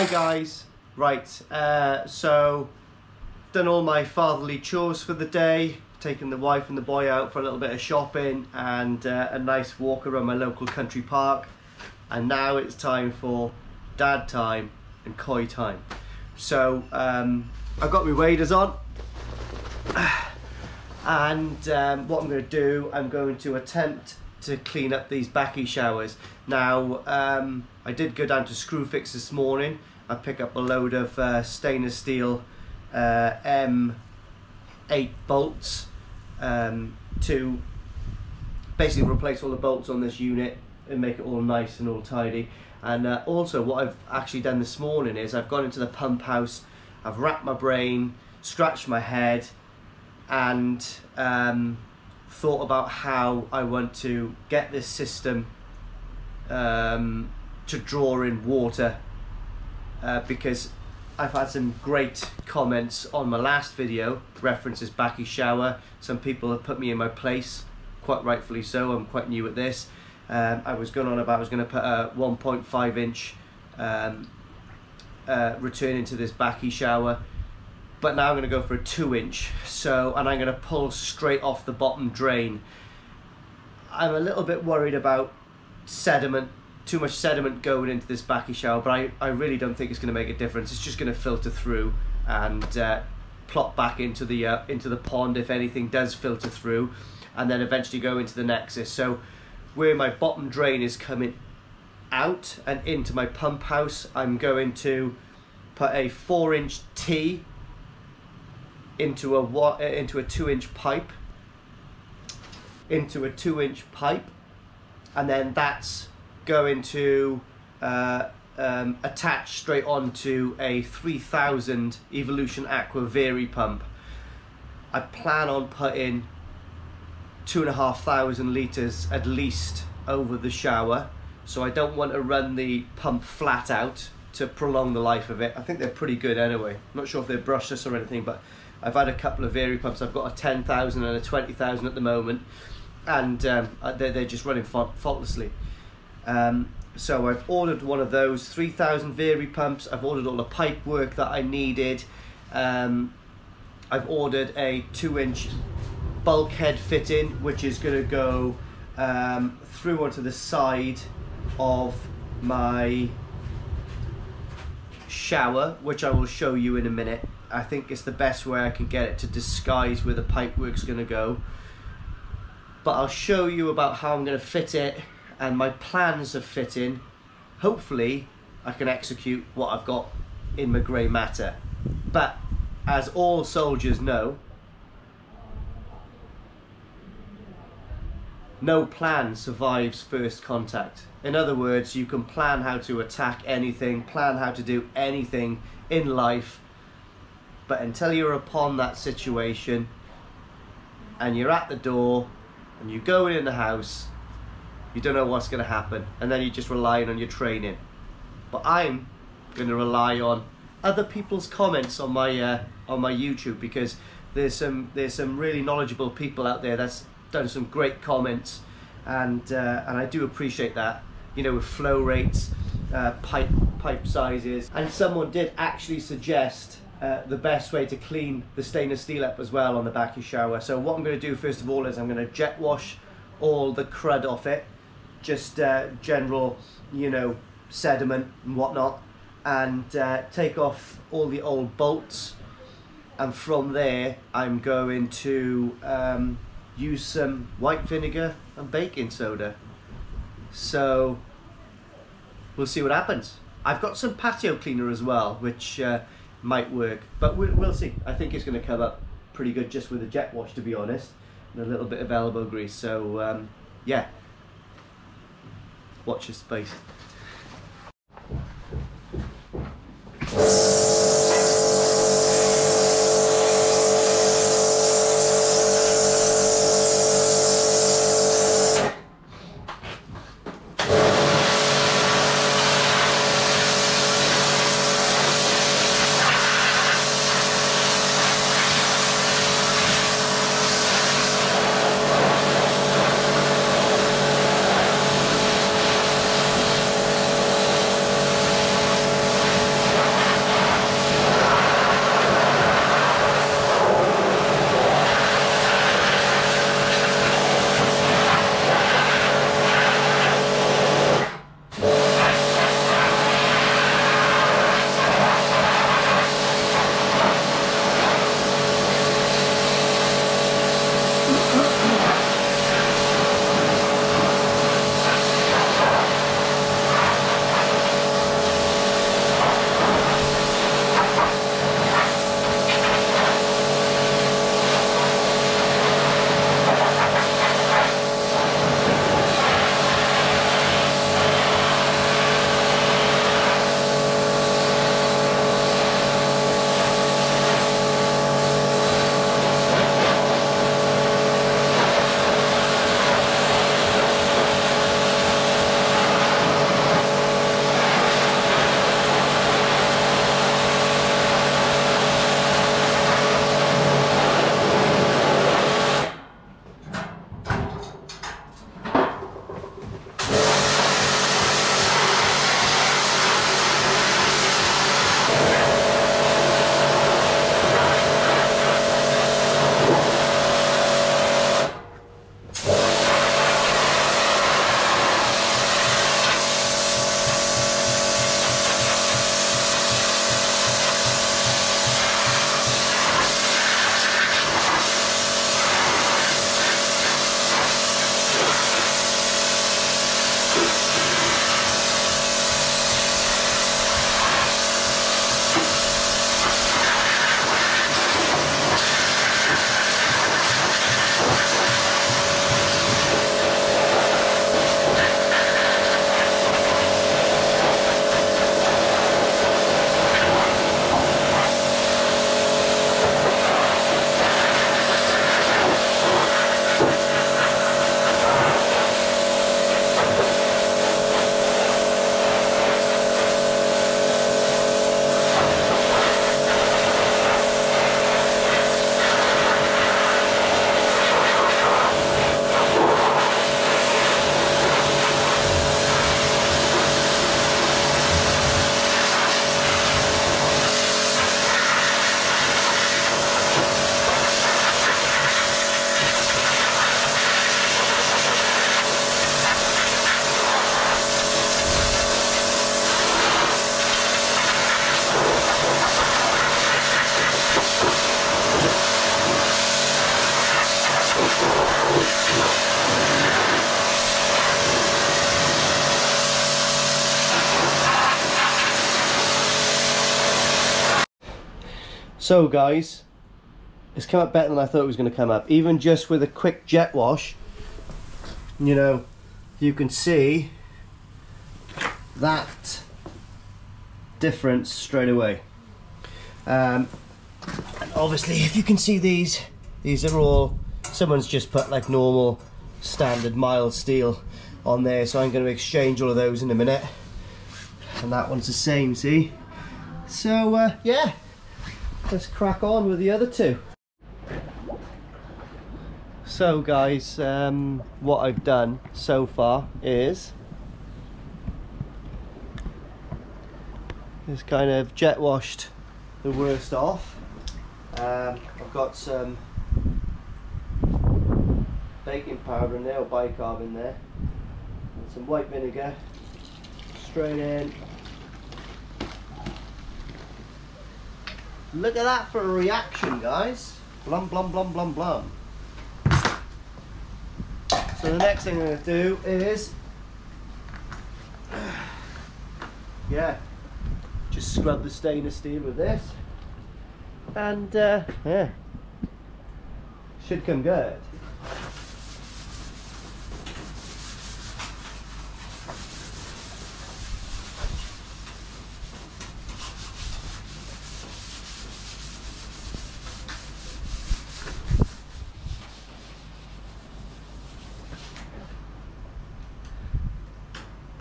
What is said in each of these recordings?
Hi guys. Right, uh, so done all my fatherly chores for the day, taken the wife and the boy out for a little bit of shopping and uh, a nice walk around my local country park. And now it's time for dad time and koi time. So um, I've got my waders on. And um, what I'm going to do, I'm going to attempt to clean up these bakki showers. Now, um, I did go down to Screwfix this morning. I picked up a load of uh, stainless steel uh, M8 bolts um, to basically replace all the bolts on this unit and make it all nice and all tidy. And uh, also what I've actually done this morning is I've gone into the pump house, I've wrapped my brain, scratched my head, and um, thought about how I want to get this system um, to draw in water uh, because I've had some great comments on my last video, references Bakki Shower. Some people have put me in my place, quite rightfully so. I'm quite new at this. Um, I was going on about I was going to put a 1.5 inch um, uh, return into this Bakki Shower but now I'm going to go for a two inch so and I'm going to pull straight off the bottom drain. I'm a little bit worried about sediment too much sediment going into this bakki shower but I, I really don't think it's going to make a difference. It's just going to filter through and uh, plop back into the uh, into the pond if anything does filter through and then eventually go into the nexus. So where my bottom drain is coming out and into my pump house I'm going to put a four inch T into a uh, into a two inch pipe into a two inch pipe and then that's going to uh, um, attach straight onto a 3000 Evolution Aqua Vari pump. I plan on putting two and a half thousand litres at least over the shower so I don't want to run the pump flat out to prolong the life of it. I think they're pretty good anyway. I'm not sure if they're brushless or anything but I've had a couple of Vari pumps. I've got a 10,000 and a 20,000 at the moment, and um, uh, they're, they're just running faultlessly. Um, so I've ordered one of those 3,000 Vari pumps. I've ordered all the pipe work that I needed. Um, I've ordered a two-inch bulkhead fitting, which is going to go um, through onto the side of my shower, which I will show you in a minute. I think it's the best way I can get it to disguise where the pipework's going to go. But I'll show you about how I'm going to fit it and my plans of fitting. Hopefully I can execute what I've got in my grey matter. But as all soldiers know, no plan survives first contact. In other words, you can plan how to attack anything, plan how to do anything in life, but until you're upon that situation and you're at the door and you go in the house, you don't know what's going to happen, and then you're just relying on your training. But I'm going to rely on other people's comments on my uh, on my YouTube because there's some there's some really knowledgeable people out there that's done some great comments, and uh, and I do appreciate that. You know, with flow rates, uh, pipe pipe sizes, and someone did actually suggest uh, the best way to clean the stainless steel up as well on the back of shower. So what I'm going to do first of all is I'm going to jet wash all the crud off it, just uh, general, you know, sediment and whatnot, and uh, take off all the old bolts. And from there, I'm going to um, use some white vinegar and baking soda. So we'll see what happens. I've got some patio cleaner as well, which uh, might work. But we'll, we'll see. I think it's going to come up pretty good just with a jet wash, to be honest, and a little bit of elbow grease. So, um, yeah, watch your space. So guys, it's come up better than I thought it was going to come up. Even just with a quick jet wash, you know, you can see that difference straight away. Um, and obviously, if you can see these, these are all, someone's just put like normal standard mild steel on there. So I'm going to exchange all of those in a minute. And that one's the same, see? So, uh, yeah, let's crack on with the other two. So guys, um, what I've done so far is is kind of jet washed the worst off. Um, I've got some baking powder in there, or bicarb in there, and some white vinegar straight in. Look at that for a reaction, guys. Blum, blum, blum, blum, blum. So the next thing I'm going to do is, yeah, just scrub the stainless steel with this. And uh, yeah, should come good.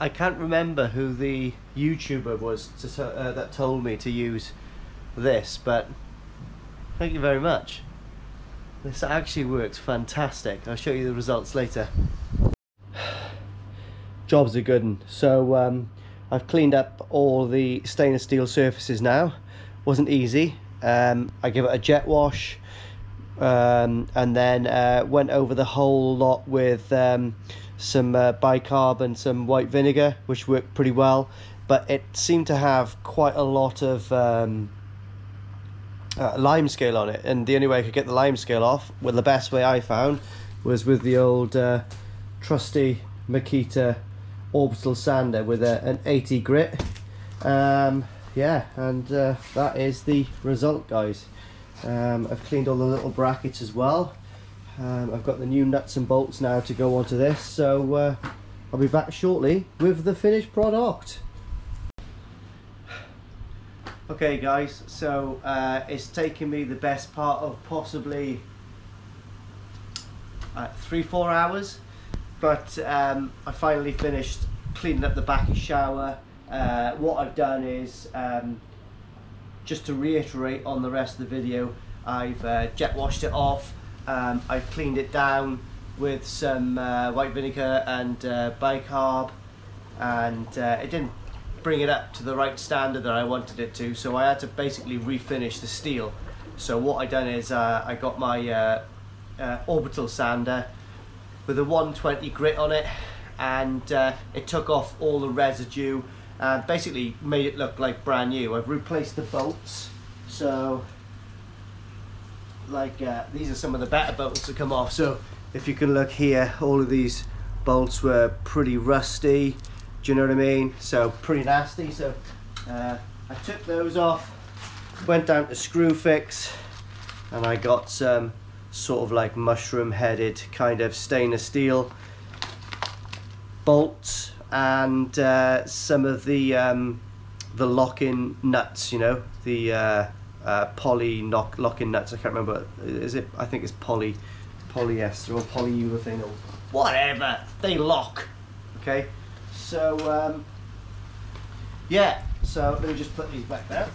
I can't remember who the YouTuber was to, uh, that told me to use this, but thank you very much. This actually works fantastic. I'll show you the results later. Job's a good. So um, I've cleaned up all the stainless steel surfaces now. Wasn't easy. Um, I give it a jet wash um, and then uh, went over the whole lot with um, some uh, bicarb and some white vinegar, which worked pretty well. But it seemed to have quite a lot of um, uh, lime scale on it, and the only way I could get the lime scale off, well, the best way I found, was with the old uh, trusty Makita orbital sander with a, an 80 grit. Um, yeah, and uh, that is the result, guys. Um, I've cleaned all the little brackets as well. Um, I've got the new nuts and bolts now to go onto this, so uh, I'll be back shortly with the finished product. Okay guys, so uh, it's taken me the best part of possibly uh, three, four hours, but um, I finally finished cleaning up the bakki shower. Uh, what I've done is, um, just to reiterate on the rest of the video, I've uh, jet washed it off, um, I've cleaned it down with some uh, white vinegar and uh, bicarb and uh, it didn't bring it up to the right standard that I wanted it to so I had to basically refinish the steel. So what I done is uh, I got my uh, orbital sander with a 120 grit on it and it took off all the residue and basically made it look like brand new. I've replaced the bolts. So like uh, these are some of the better bolts to come off. So if you can look here all of these bolts were pretty rusty. Do you know what I mean? So pretty nasty. So uh, I took those off went down to Screwfix and I got some sort of like mushroom headed kind of stainless steel bolts and uh, some of the um, the lock-in nuts you know the uh, uh, poly knock locking nuts. I can't remember. Is it? I think it's poly polyester or polyurethane or whatever. They lock. Okay. So um, yeah. So let me just put these back there.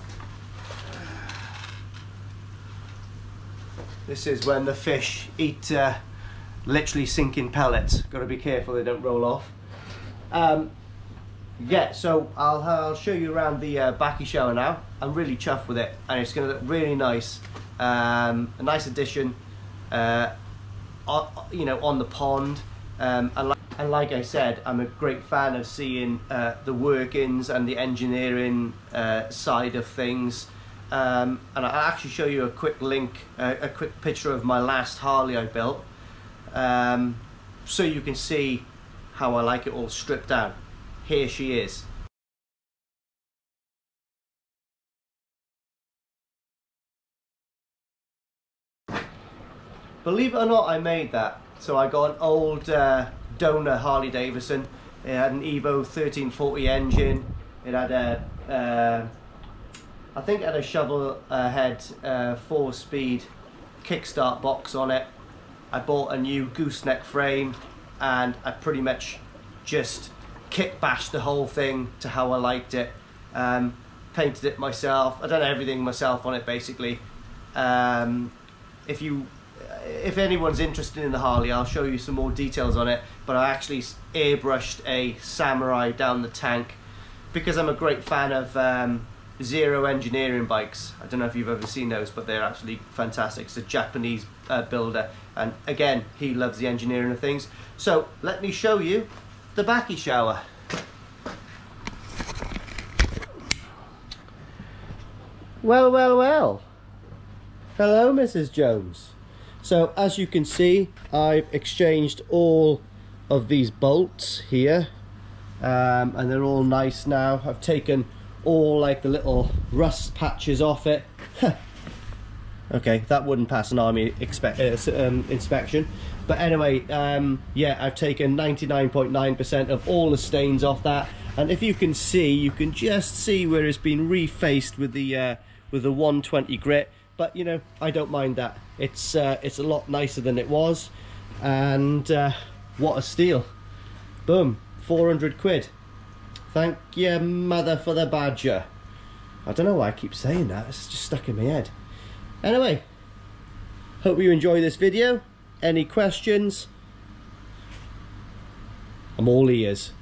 This is when the fish eat uh, literally sinking pellets. Got to be careful they don't roll off. Um, yeah, so I'll, I'll show you around the uh, bakki shower now. I'm really chuffed with it and it's going to look really nice. Um, a nice addition, uh, on, you know, on the pond. Um, and, like, and, like, I said, I'm a great fan of seeing uh, the workings and the engineering uh, side of things. Um, and I'll actually show you a quick link, uh, a quick picture of my last Harley I built. Um, so you can see how I like it all stripped down here she is. believe it or not, I made that. So I got an old uh, donor Harley Davidson. It had an Evo 1340 engine. It had a, uh, I think it had a shovel uh, head uh, four speed kickstart box on it. I bought a new gooseneck frame and I pretty much just kit bashed the whole thing to how I liked it. Um, painted it myself. I done everything myself on it basically. Um, if you, if anyone's interested in the Harley, I'll show you some more details on it. But I actually airbrushed a Samurai down the tank because I'm a great fan of um, Zero Engineering bikes. I don't know if you've ever seen those, but they're absolutely fantastic. It's a Japanese uh, builder, and again, he loves the engineering of things. So let me show you the bakki shower. Well, well, well. Hello, Mrs. Jones. So as you can see, I've exchanged all of these bolts here um, and they're all nice now. I've taken all like the little rust patches off it. okay, that wouldn't pass an army uh, um, inspection. But anyway, um, yeah, I've taken 99.9% of all the stains off that. And if you can see, you can just see where it's been refaced with the uh, with the 120 grit. But you know I don't mind that. It's uh, it's a lot nicer than it was. And uh, what a steal. Boom 400 quid. Thank your mother for the badger. I don't know why I keep saying that. It's just stuck in my head anyway hope you enjoy this video. Any questions? I'm all ears